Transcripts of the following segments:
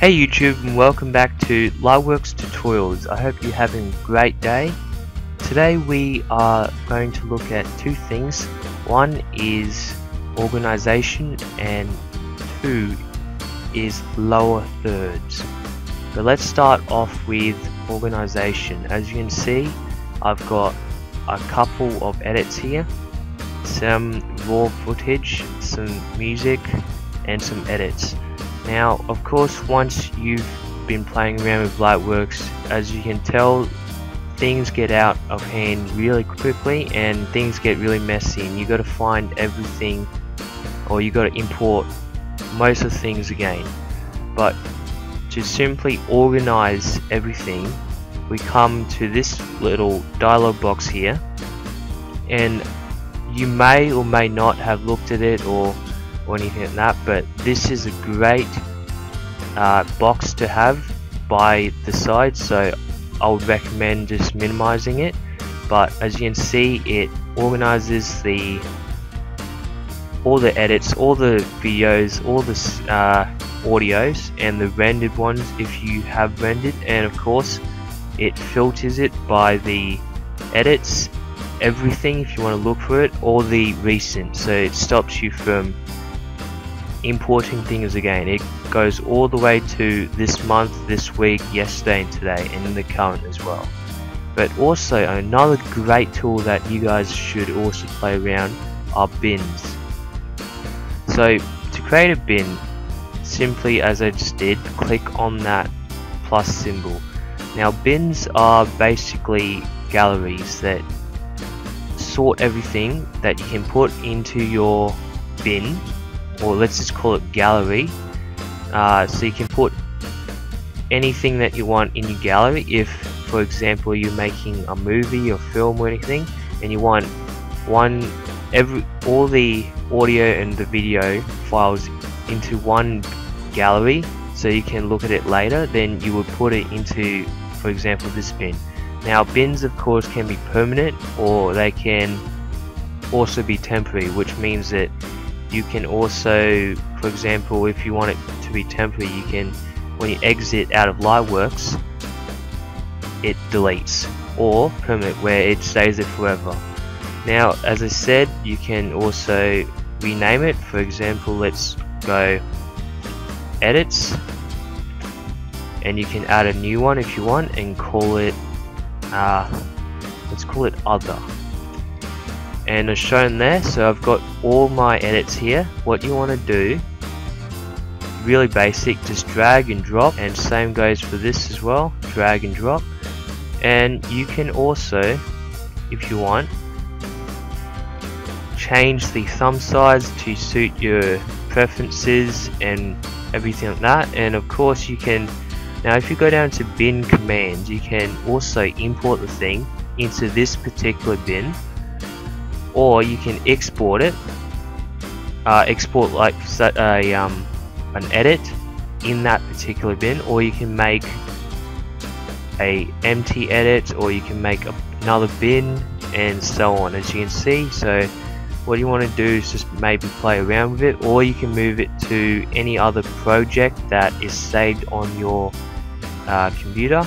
Hey YouTube and welcome back to Lightworks Tutorials. I hope you're having a great day. Today we are going to look at two things. One is organization and two is lower thirds. But let's start off with organization. As you can see I've got a couple of edits here. Some raw footage, some music and some edits. Now, of course, once you've been playing around with Lightworks, as you can tell, things get out of hand really quickly and things get really messy and you got to find everything or you got to import most of the things again. But to simply organize everything, we come to this little dialog box here and you may or may not have looked at it or or anything like that but this is a great uh, box to have by the side so I would recommend just minimizing it. But as you can see it organizes the all the edits, all the videos, all the uh, audios and the rendered ones if you have rendered. And of course it filters it by the edits everything if you want to look for it or the recent. So it stops you from importing things again. It goes all the way to this month, this week, yesterday and today, and in the current as well. But also another great tool that you guys should also play around are bins. So to create a bin, simply as I just did, click on that plus symbol. Now bins are basically galleries that sort everything that you can put into your bin or let's just call it gallery uh, so you can put anything that you want in your gallery. If for example you're making a movie or film or anything and you want one every all the audio and the video files into one gallery so you can look at it later then you would put it into for example this bin. Now bins of course can be permanent or they can also be temporary which means that you can also for example if you want it to be temporary you can when you exit out of Lightworks it deletes or permanent where it stays there forever. Now as I said you can also rename it. For example let's go edits and you can add a new one if you want and call it uh, let's call it other and as shown there. So I've got all my edits here. What you want to do really basic just drag and drop and same goes for this as well drag and drop. And you can also if you want change the thumb size to suit your preferences and everything like that. And of course you can now if you go down to bin commands you can also import the thing into this particular bin or you can export it. Uh, export like a um, an edit in that particular bin or you can make a empty edit or you can make another bin and so on as you can see. So what you want to do is just maybe play around with it or you can move it to any other project that is saved on your uh, computer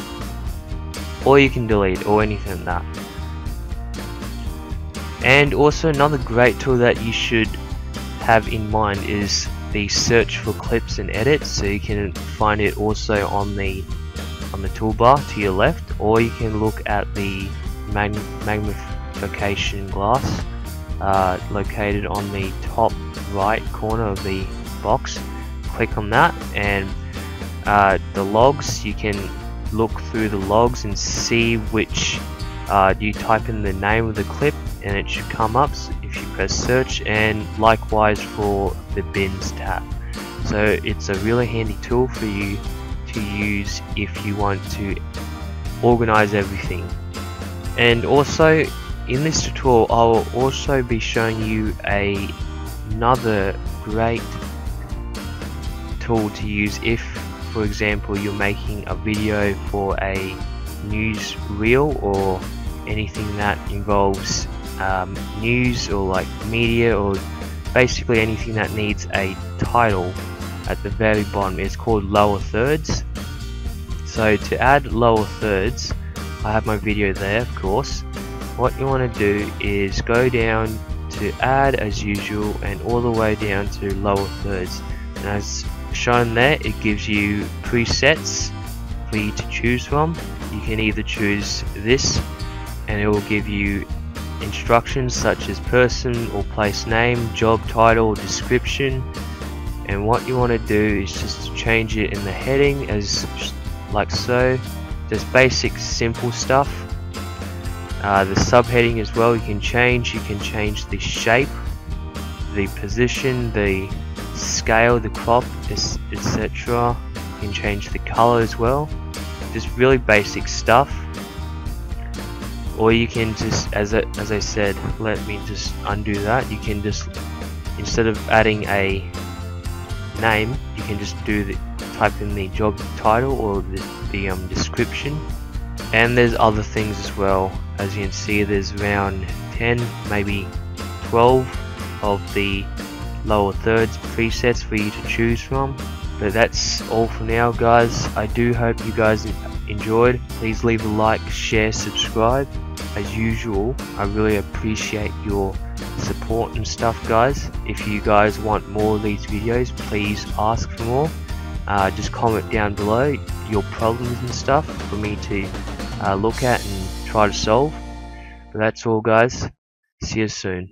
or you can delete or anything like that and also another great tool that you should have in mind is the search for clips and edits. So you can find it also on the on the toolbar to your left or you can look at the mag magnification glass uh, located on the top right corner of the box. Click on that and uh, the logs you can look through the logs and see which uh, you type in the name of the clip and it should come up. If you press search and likewise for the bins tab. So it's a really handy tool for you to use if you want to organize everything. And also in this tutorial I will also be showing you a another great tool to use if for example you're making a video for a news reel or anything that involves um, news or like media or basically anything that needs a title at the very bottom. Is called lower thirds. So to add lower thirds I have my video there of course. What you want to do is go down to add as usual and all the way down to lower thirds. And as shown there it gives you presets for you to choose from. You can either choose this and it will give you instructions such as person or place name job title description. And what you want to do is just change it in the heading as like so. Just basic simple stuff. Uh, the subheading as well you can change. You can change the shape the position the scale the crop etc you can change the color as well. Just really basic stuff or you can just as I, as I said let me just undo that. You can just instead of adding a name you can just do the type in the job title or the, the um, description. And there's other things as well. As you can see there's around 10 maybe 12 of the lower thirds presets for you to choose from. But that's all for now guys. I do hope you guys enjoyed. Please leave a like share subscribe as usual I really appreciate your support and stuff guys. If you guys want more of these videos please ask for more. Uh, just comment down below your problems and stuff for me to uh, look at and try to solve. But that's all guys. See you soon